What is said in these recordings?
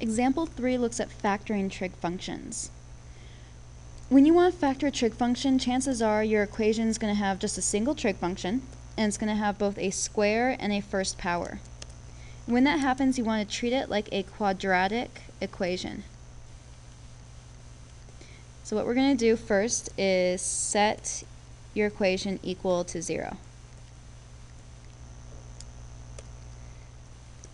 Example 3 looks at factoring trig functions. When you want to factor a trig function, chances are your equation is going to have just a single trig function, and it's going to have both a square and a first power. When that happens, you want to treat it like a quadratic equation. So what we're going to do first is set your equation equal to 0.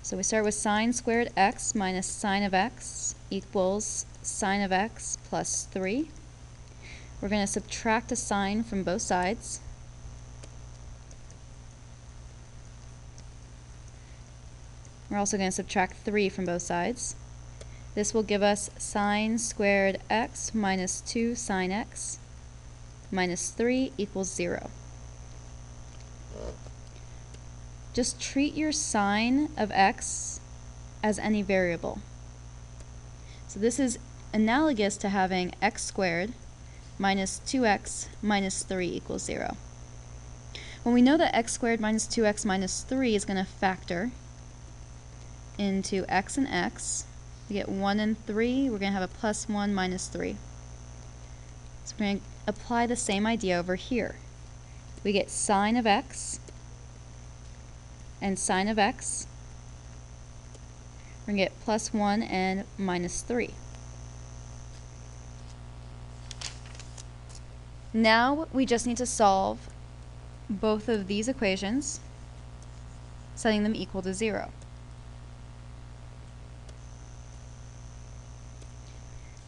So we start with sine squared x minus sine of x equals sine of x plus 3. We're going to subtract a sine from both sides. We're also going to subtract 3 from both sides. This will give us sine squared x minus 2 sine x minus 3 equals 0 just treat your sine of x as any variable. So this is analogous to having x squared minus 2x minus 3 equals 0. When we know that x squared minus 2x minus 3 is going to factor into x and x, we get 1 and 3, we're going to have a plus 1 minus 3. So we're going to apply the same idea over here. We get sine of x and sine of x. We're going to get plus 1 and minus 3. Now we just need to solve both of these equations, setting them equal to 0.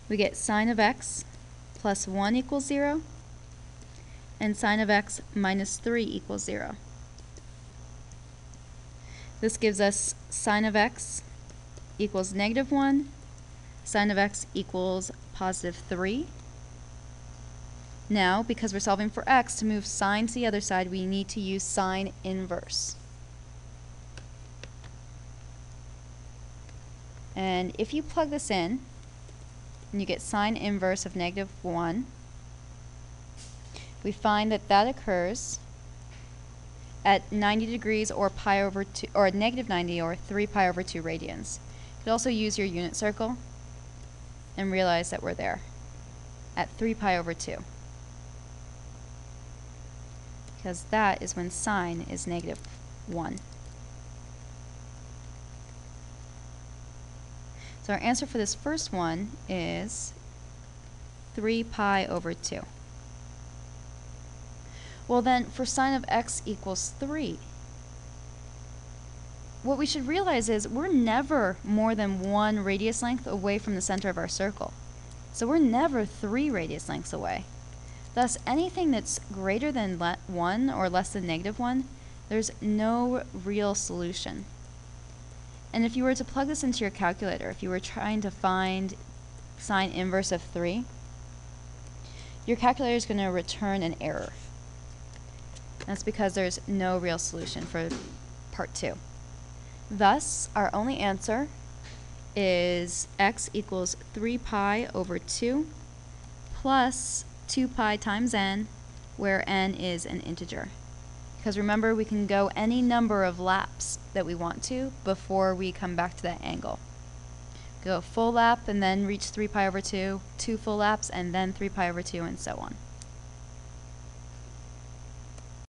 We get sine of x plus 1 equals 0, and sine of x minus 3 equals 0. This gives us sine of x equals negative 1, sine of x equals positive 3. Now, because we're solving for x, to move sine to the other side, we need to use sine inverse. And if you plug this in, and you get sine inverse of negative 1, we find that that occurs at 90 degrees or pi over 2 or negative 90 or 3 pi over 2 radians. You could also use your unit circle and realize that we're there at 3 pi over 2 because that is when sine is negative 1. So our answer for this first one is 3 pi over 2. Well then, for sine of x equals 3, what we should realize is we're never more than one radius length away from the center of our circle. So we're never three radius lengths away. Thus, anything that's greater than 1 or less than negative 1, there's no real solution. And if you were to plug this into your calculator, if you were trying to find sine inverse of 3, your calculator is going to return an error. That's because there's no real solution for part two. Thus, our only answer is x equals 3 pi over 2 plus 2 pi times n, where n is an integer. Because remember, we can go any number of laps that we want to before we come back to that angle. Go full lap and then reach 3 pi over 2, two full laps, and then 3 pi over 2, and so on.